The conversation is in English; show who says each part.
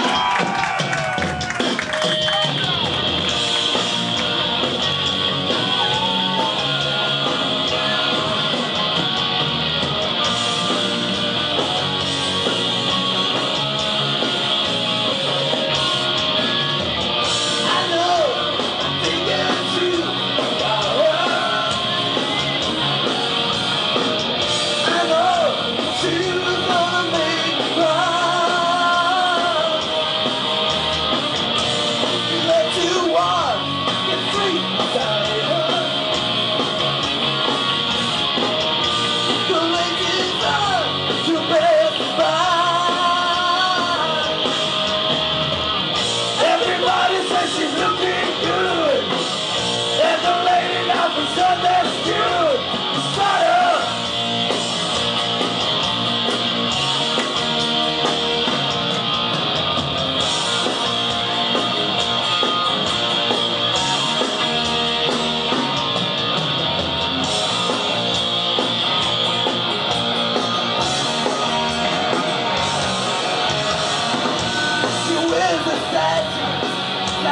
Speaker 1: Ah!